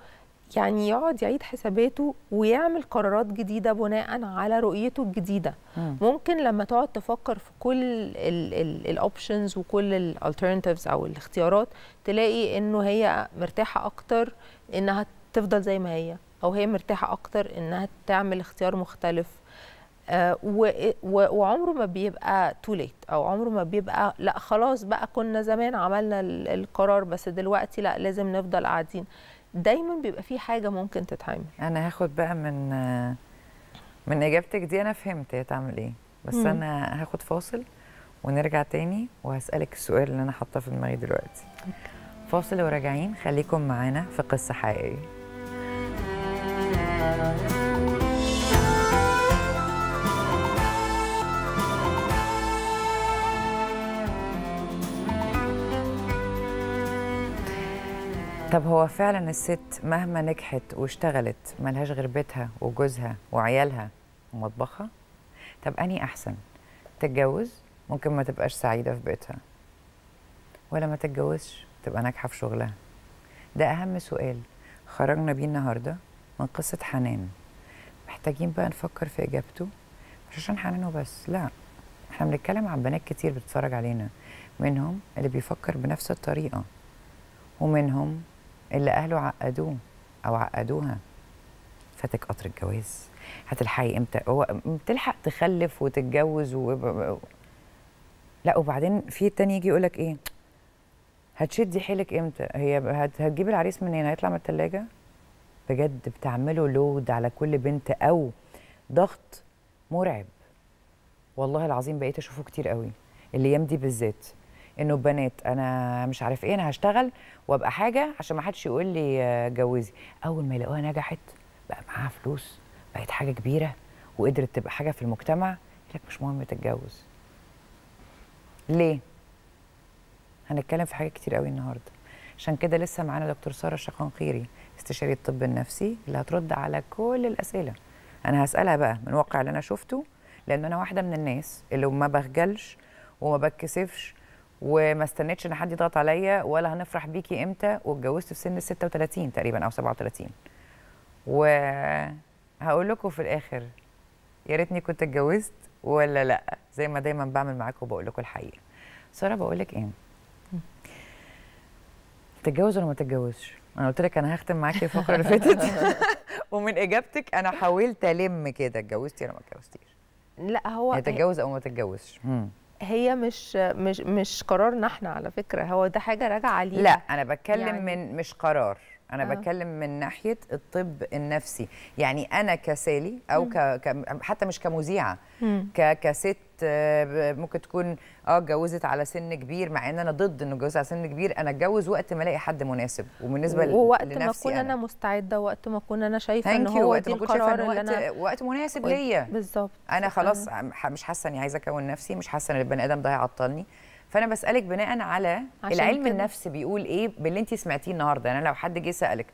يعني يقعد يعيد حساباته ويعمل قرارات جديدة بناء على رؤيته الجديدة. مم. ممكن لما تقعد تفكر في كل ال options وكل ال alternatives أو الاختيارات تلاقي إنه هي مرتاحة أكتر إنها تفضل زي ما هي أو هي مرتاحة أكتر إنها تعمل اختيار مختلف. آه، وعمره ما بيبقى تو ليت أو عمره ما بيبقى لأ خلاص بقى كنا زمان عملنا ال- القرار بس دلوقتي لأ لازم نفضل قاعدين. دايما بيبقى في حاجة ممكن تتعمل. أنا هاخد بقى من من إجابتك دي أنا فهمت هي تعمل إيه. بس مم. أنا هاخد فاصل ونرجع تاني وهسألك السؤال اللي أنا حاطاه في دماغي دلوقتي. فاصل وراجعين. خليكم معانا في قصة حقيقية. طب هو فعلا الست مهما نجحت واشتغلت ملهاش غير بيتها وجوزها وعيالها ومطبخها؟ طب أني أحسن تتجوز؟ ممكن ما تبقاش سعيدة في بيتها. ولا ما تتجوزش تبقى ناجحة في شغلها. ده أهم سؤال. خرجنا بيه النهارده من قصة حنان. محتاجين بقى نفكر في إجابته؟ مش عشان حنان وبس لا. إحنا بنتكلم عن بنات كتير بتتفرج علينا. منهم اللي بيفكر بنفس الطريقة. ومنهم اللي أهله عقدوه أو عقدوها. فاتك قطر الجواز. هتلحقي إمتى؟ هو بتلحق تخلف وتتجوز و... لا وبعدين في التاني يجي يقول لك إيه؟ هتشدي حيلك إمتى؟ هي هت... هتجيب العريس منين؟ هيطلع من التلاجة؟ بجد بتعملوا لود على كل بنت أو ضغط مرعب. والله العظيم بقيت أشوفه كتير قوي. الأيام دي بالذات. انه بنات أنا مش عارف إيه أنا هشتغل وابقى حاجة عشان ما حدش يقول لي آه، جوزي. أول ما يلاقوها نجحت بقى معاها فلوس بقت حاجة كبيرة وقدرت تبقى حاجة في المجتمع يقول لك مش مهم تتجوز. ليه؟ هنتكلم في حاجات كتير قوي النهارده. عشان كده لسه معانا دكتور سارة الشقنقيري استشاري الطب النفسي اللي هترد على كل الأسئلة. أنا هسألها بقى من واقع اللي أنا شفته لأن أنا واحدة من الناس اللي ما بخجلش وما بتكسفش وما استنيتش ان حد يضغط عليا ولا هنفرح بيكي إمتى واتجوزت في سن ال 36 تقريبا أو 37 وهقول لكم في الآخر يا ريتني كنت اتجوزت ولا لأ. زي ما دايما بعمل معاكم وبقول لكم الحقيقة. سارة بقول لك إيه؟ تتجوز ولا ما تتجوزش؟ أنا قلت لك أنا هختم معاكي الفقرة اللي فاتت. ومن إجابتك أنا حاولت ألم كده اتجوزتي ولا ما اتجوزتيش؟ لأ هو تتجوز أو ما تتجوزش. هي مش مش مش قرارنا إحنا على فكرة هو ده حاجة راجعة لينا لا أنا بتكلم يعني- من مش قرار أنا آه. بتكلم من ناحية الطب النفسي يعني أنا كسالي أو ك... ك... حتى مش كمذيعة. ك... كست ممكن تكون آه اتجوزت على سن كبير مع إن أنا ضد إنه اتجوز على سن كبير. أنا اتجوز وقت ما ألاقي حد مناسب وبالنسبه ووقت ما أكون أنا. مستعدة وقت ما أكون أنا شايفة إن هو وقت دي القرار اللي وقت أنا وقت مناسب ليا. بالظبط. أنا خلاص مش حاسة إني عايزة أكون نفسي مش حاسة إن البني آدم ده هيعطلني. فأنا بسألك بناء على العلم كده. النفسي بيقول إيه باللي انت سمعتيه النهارده. يعني أنا لو حد جه سألك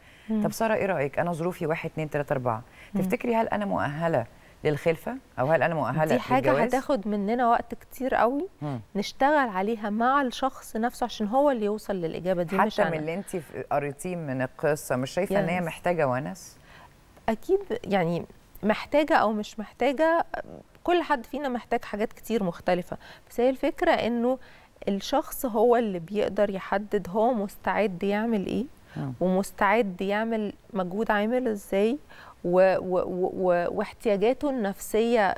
طب سارة إيه رأيك؟ أنا ظروفي واحد اتنين تلاتة أربعة. تفتكري هل أنا مؤهلة للخلفة أو هل أنا مؤهلة دي حاجة للجواز؟ هتاخد مننا وقت كتير قوي مم. نشتغل عليها مع الشخص نفسه عشان هو اللي يوصل للإجابة دي مش حتى من أنا اللي انت قريتيه من القصة مش شايفة إن هي. محتاجة ونس أكيد يعني محتاجة أو مش محتاجة كل حد فينا محتاج حاجات كتير مختلفة بس هي الفكرة إنه الشخص هو اللي بيقدر يحدد هو مستعد يعمل إيه. ومستعد يعمل مجهود عامل إزاي و و و واحتياجاته النفسية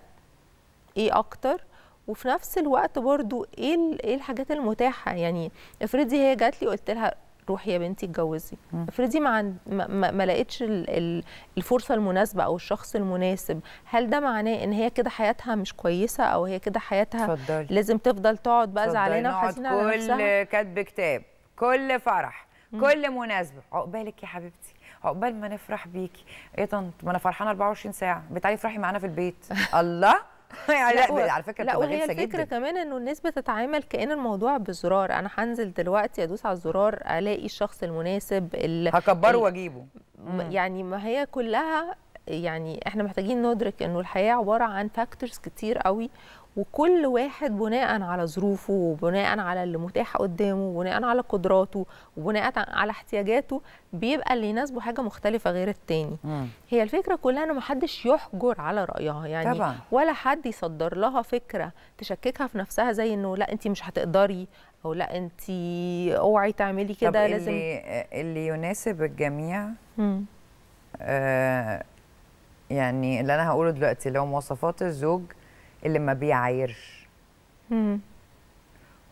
إيه أكتر؟ وفي نفس الوقت برضو إيه إيه الحاجات المتاحة؟ يعني افرضي هي جات لي قلت لها روحي يا بنتي اتجوزي. مم. افرضي ما, عند ما, ما, لقيتش ال- ال- الفرصة المناسبة أو الشخص المناسب هل ده معناه إن هي كده حياتها مش كويسة أو هي كده حياتها اتفضلي. لازم تفضل تقعد بقى زعلانة وحزينة على نفسها؟ كل كاتب كتاب كل فرح كل مناسبة. عقبالك يا حبيبتي. عقبال ما نفرح بيكي. إيه طنط؟ ما أنا فرحانة 24 ساعة. بتعالي افرحي معانا في البيت. الله! يعني لا, و- على فكرة لا وهي الفكرة جدا. كمان إنه الناس بتتعامل كأن الموضوع بزرار. أنا هنزل دلوقتي أدوس على الزرار ألاقي الشخص المناسب ال- هكبره وأجيبه. يعني ما هي كلها يعني إحنا محتاجين ندرك إنه الحياة عبارة عن فاكتورز كتير قوي وكل واحد بناء على ظروفه وبناء على اللي متاح قدامه وبناء على قدراته وبناء على احتياجاته بيبقى اللي يناسبه حاجة مختلفة غير التاني مم. هي الفكرة كلها إن محدش يحجر على رأيها يعني طبعا. ولا حد يصدر لها فكرة تشككها في نفسها زي إنه لأ انت مش هتقدري أو لأ انت اوعي تعملي كده لازم اللي اللي يناسب الجميع مم. آه يعني اللي أنا هقوله دلوقتي اللي هو مواصفات الزوج اللي ما بيعايرش.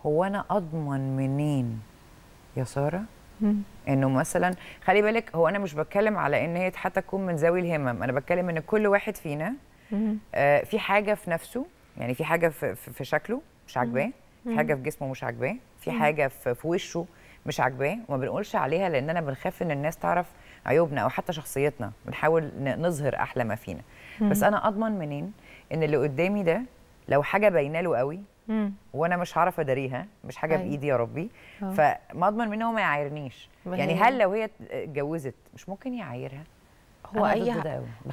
هو أنا أضمن منين يا سارة. إنه مثلا خلي بالك هو أنا مش بتكلم على إن هي حتى تكون من ذوي الهمم أنا بتكلم إن كل واحد فينا. آه في حاجة في نفسه يعني في حاجة في, في شكله مش عاجباه في حاجة في جسمه مش عاجباه في حاجة في, في وشه مش عاجباه وما بنقولش عليها لاننا بنخاف إن الناس تعرف عيوبنا أو حتى شخصيتنا بنحاول نظهر أحلى ما فينا. بس أنا أضمن منين؟ إن اللي قدامي ده لو حاجة باينة له قوي مم. وأنا مش هعرف أداريها مش حاجة أيوة. بإيدي يا ربي آه. فما اضمن منه ما يعايرنيش يعني هل لو هي اتجوزت مش ممكن يعايرها هو أي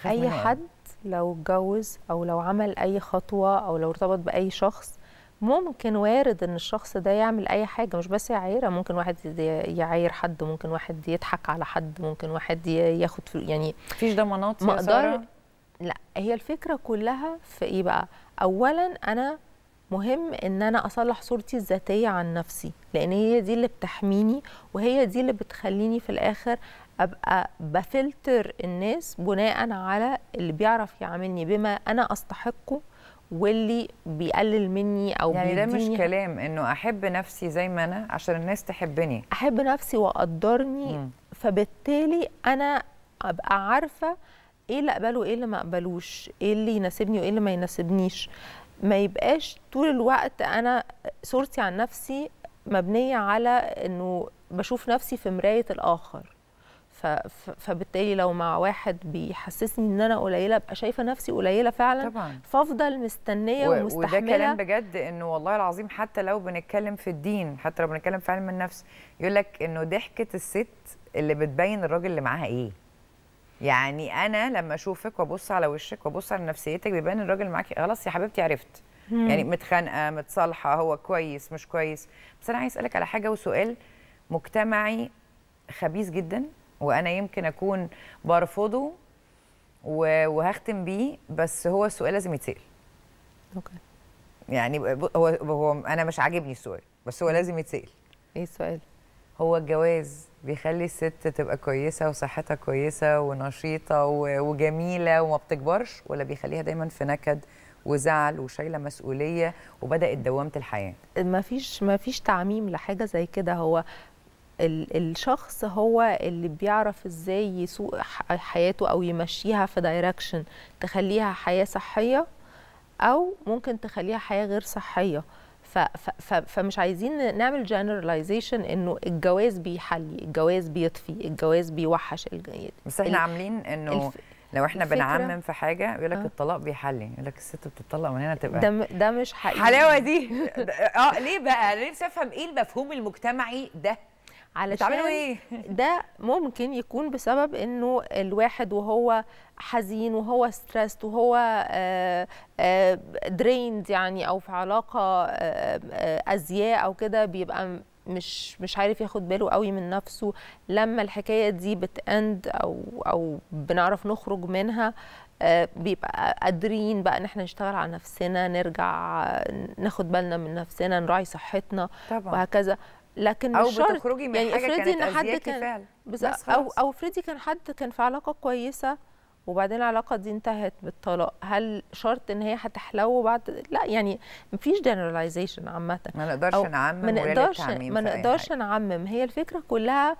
أي. حد لو اتجوز أو لو عمل أي خطوة أو لو ارتبط بأي شخص ممكن وارد إن الشخص ده يعمل أي حاجة مش بس يعايرها ممكن واحد يعاير حد ممكن واحد يضحك على حد ممكن واحد ياخد فلو- يعني مفيش ضمانات ما سارة لا هي الفكرة كلها في إيه بقى اولا أنا مهم إن أنا أصلح صورتي الذاتية عن نفسي لأن هي دي اللي بتحميني وهي دي اللي بتخليني في الآخر أبقى بفلتر الناس بناء على اللي بيعرف يعاملني بما أنا أستحقه واللي بيقلل مني أو يعني ده مش كلام إنه أحب نفسي زي ما أنا عشان الناس تحبني أحب نفسي وأقدرني مم. فبالتالي أنا أبقى عارفة إيه اللي اقبله وايه اللي ما اقبلوش إيه اللي يناسبني وايه اللي ما يناسبنيش. ما يبقاش طول الوقت أنا صورتي عن نفسي مبنية على انه بشوف نفسي في مراية الآخر. فبالتالي لو مع واحد بيحسسني إن أنا قليلة أبقى شايفة نفسي قليلة فعلا طبعا. فافضل مستنية و- وده ومستحملة. كلام بجد إنه والله العظيم حتى لو بنتكلم في الدين حتى لو بنتكلم في علم النفس يقول لك إنه ضحكة الست اللي بتبين الراجل اللي معاها إيه. يعني أنا لما أشوفك وأبص على وشك وأبص على نفسيتك بيبان الراجل معاكي خلاص يا حبيبتي عرفت. يعني متخانقة متصالحة هو كويس مش كويس. بس أنا عايز أسألك على حاجة وسؤال مجتمعي خبيث جدا وأنا يمكن أكون برفضه وهختم بيه بس هو السؤال لازم يتسأل. أوكي. يعني هو هو أنا مش عاجبني السؤال بس هو لازم يتسأل. إيه السؤال؟ هو الجواز بيخلي الست تبقى كويسة وصحتها كويسة ونشيطة وجميلة وما بتكبرش ولا بيخليها دايما في نكد وزعل وشايلة مسؤولية وبدأت دوامة الحياة. ما فيش ما فيش تعميم لحاجة زي كده. هو ال الشخص هو اللي بيعرف إزاي يسوق حياته أو يمشيها في direction تخليها حياة صحية أو ممكن تخليها حياة غير صحية. فمش عايزين نعمل generalization إنه الجواز بيحلي الجواز بيطفي الجواز بيوحش الج- بس إحنا عاملين إنه الف- لو إحنا الفكرة- بنعمم في حاجة يقول لك آه. الطلاق بيحلي يقول لك الست بتطلق من هنا تبقى ده ده مش حقيقي. الحلاوه دي. آه ليه بقى؟ أنا نفسي أفهم إيه المفهوم المجتمعي ده؟ علشان إيه؟ ده ممكن يكون بسبب انه الواحد وهو حزين وهو stressed وهو drained يعني أو في علاقة آه، آه، مؤذية أو كده بيبقى مش مش عارف ياخد باله قوي من نفسه. لما الحكاية دي بتاند أو أو بنعرف نخرج منها آه، بيبقى قادرين بقى ان إحنا نشتغل على نفسنا نرجع آه، ناخد بالنا من نفسنا نراعي صحتنا طبعا. وهكذا. لكن أو مش شرط بتخرجي من يعني حاجة افرضي كانت إن حد كان أو. أو افرضي كان حد كان في علاقة كويسة وبعدين العلاقة دي انتهت بالطلاق هل شرط إن هي هتحلو بعد لا يعني مفيش generalization عامة ما نقدرش أو نعمم ما نقدرش ما نقدرش حاجة. نعمم هي الفكرة كلها.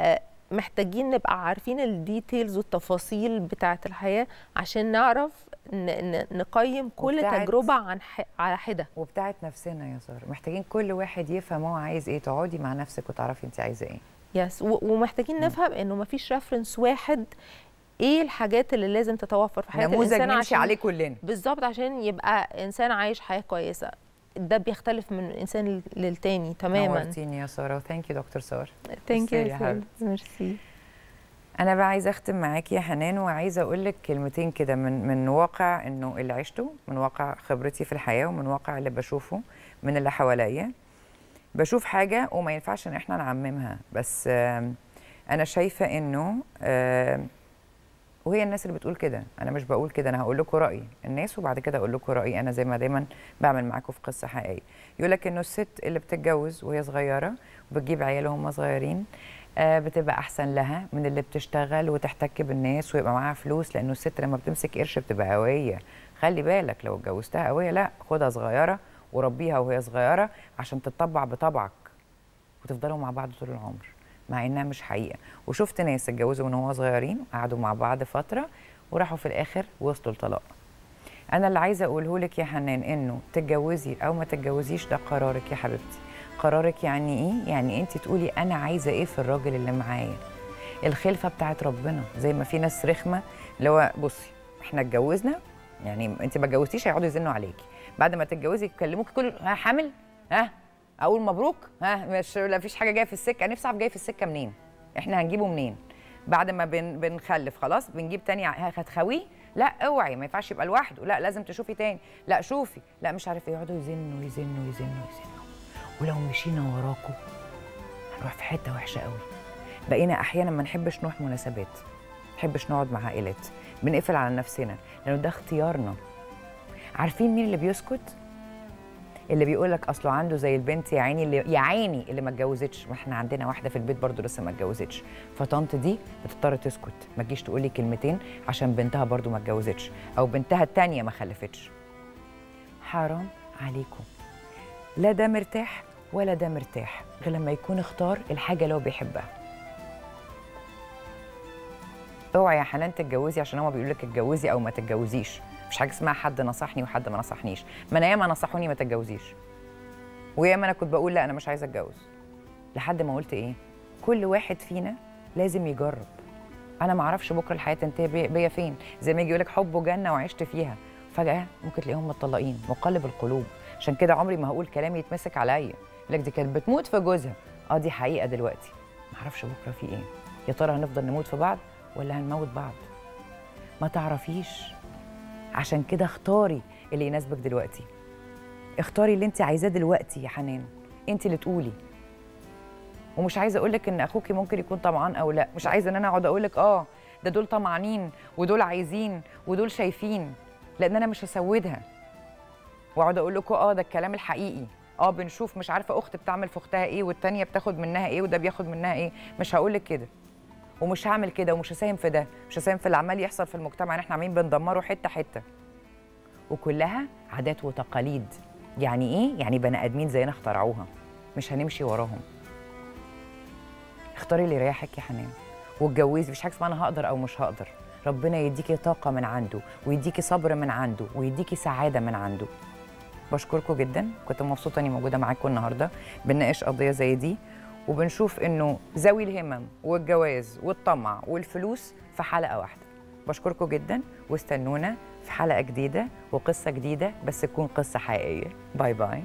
آه، محتاجين نبقى عارفين ال details والتفاصيل بتاعة الحياة عشان نعرف نقيم كل تجربة عن ح- على حدة. وبتاعت نفسنا يا سارة. محتاجين كل واحد يفهم هو عايز إيه. تقعدي مع نفسك وتعرفي انت عايزة إيه. yes و- ومحتاجين نفهم إنه مفيش reference واحد إيه الحاجات اللي لازم تتوفر في حياة نموذج الإنسان نمشي عشان عليه كلنا. بالظبط عشان يبقى إنسان عايش حياة كويسة. ده بيختلف من انسان للتاني تماما. نورتيني يا ساره و thank you دكتور ساره thank you. merci أنا بقى عايزة أختم معاكي يا حنان وعايزة أقول لك كلمتين كده من من واقع إنه اللي عشته من واقع خبرتي في الحياة ومن واقع اللي بشوفه من اللي حواليا. بشوف حاجة وما ينفعش إن إحنا نعممها بس أنا شايفة إنه وهي الناس اللي بتقول كده. أنا مش بقول كده أنا هقول لكم رايي الناس وبعد كده أقول لكم رأيي. أنا زي ما دايما بعمل معاكم في قصة حقيقية. يقول لك إنه الست اللي بتتجوز وهي صغيرة وبتجيب عيال وهم صغيرين آه، بتبقى أحسن لها من اللي بتشتغل وتحتك بالناس ويبقى معاها فلوس لأنه الست لما بتمسك قرش بتبقى قويه خلي بالك لو اتجوزتها قويه لا خدها صغيرة وربيها وهي صغيرة عشان تتطبع بطبعك وتفضلوا مع بعض طول العمر. مع إنها مش حقيقة. وشفت ناس اتجوزوا من هو صغيرين قعدوا مع بعض فترة وراحوا في الآخر وصلوا لطلاق أنا اللي عايزة أقوله لك يا حنان إنه تتجوزي أو ما تتجوزيش ده قرارك يا حبيبتي. قرارك يعني إيه؟ يعني أنت تقولي أنا عايزة إيه في الراجل اللي معايا؟ الخلفة بتاعت ربنا زي ما في ناس رخمة اللي هو بصي إحنا اتجوزنا يعني أنت ما اتجوزتيش هيقعدوا يزنوا عليكي. بعد ما تتجوزي يكلموك كل ها حامل؟ ها؟ أقول مبروك. ها مش لا فيش حاجة جاية في السكة. نفسي أعرف جاية في السكة منين. إحنا هنجيبه منين؟ بعد ما بن بنخلف خلاص؟ بنجيب تاني هتخويه؟ لا اوعي ما ينفعش يبقى لوحده. لا لازم تشوفي تاني. لا شوفي. لا مش عارف إيه. يقعدوا يزنوا يزنوا يزنوا يزنوا. ولو مشينا وراكم هنروح في حتة وحشة قوي. بقينا أحيانا ما نحبش نروح مناسبات. ما نحبش نقعد مع عائلات. بنقفل على نفسنا لأنه ده اختيارنا. عارفين مين اللي بيسكت؟ اللي بيقول لك أصله عنده زي البنت يا عيني اللي يا عيني اللي ما اتجوزتش. ما إحنا عندنا واحدة في البيت برضو لسه ما اتجوزتش. فطنط دي بتضطر تسكت. ما تجيش تقول لي كلمتين عشان بنتها برضو ما اتجوزتش. أو بنتها التانية ما خلفتش. حرام عليكم. لا ده مرتاح ولا ده مرتاح غير لما يكون اختار الحاجة اللي هو بيحبها. اوعي يا حنان تتجوزي عشان هما بيقولوا لك اتجوزي أو ما تتجوزيش. مش حاجة اسمها حد نصحني وحد ما نصحنيش. ما أنا ياما نصحوني ما تتجوزيش. وياما أنا كنت بقول لا أنا مش عايزة أتجوز. لحد ما قلت إيه؟ كل واحد فينا لازم يجرب. أنا ما أعرفش بكرة الحياة تنتهي بي- بيا فين. زي ما يجي يقول لك حب جنه وعشت فيها. فجأة ممكن تلاقيهم متطلقين مقلب القلوب. عشان كده عمري ما هقول كلام يتمسك عليا. لك دي كانت بتموت في جوزها. آه دي حقيقة دلوقتي. ما أعرفش بكرة في إيه. يا ترى هنفضل نموت في بعض ولا هنموت بعض؟ ما تعرفيش. عشان كده اختاري اللي يناسبك دلوقتي. اختاري اللي انت عايزاه دلوقتي يا حنان. انت اللي تقولي. ومش عايزة أقول لك إن أخوكي ممكن يكون طمعان أو لأ. مش عايزة إن أنا أقعد أقول لك آه ده دول طمعانين ودول عايزين ودول شايفين لأن أنا مش هسودها. وأقعد أقول لكم آه ده الكلام الحقيقي. آه بنشوف مش عارفة اخت بتعمل في أختها إيه والتانية بتاخد منها إيه وده بياخد منها إيه. مش هقول لك كده. ومش هعمل كده ومش هساهم في ده مش هساهم في اللي عمال يحصل في المجتمع إن إحنا عاملين بندمره حتة حتة. وكلها عادات وتقاليد. يعني إيه؟ يعني بني آدمين زينا اخترعوها. مش هنمشي وراهم. اختاري اللي يريحك يا حنان. واتجوزي. مفيش حاجة اسمها أنا هقدر أو مش هقدر. ربنا يديكي طاقة من عنده ويديكي صبر من عنده ويديكي سعادة من عنده. بشكركم جدا. كنت مبسوطة إني موجودة معاكم النهارده. بنناقش قضية زي دي. وبنشوف إنه ذوي الهمم والجواز والطمع والفلوس في حلقة واحدة. بشكركم جدا واستنونا في حلقة جديدة وقصة جديدة بس تكون قصة حقيقية. باي باي.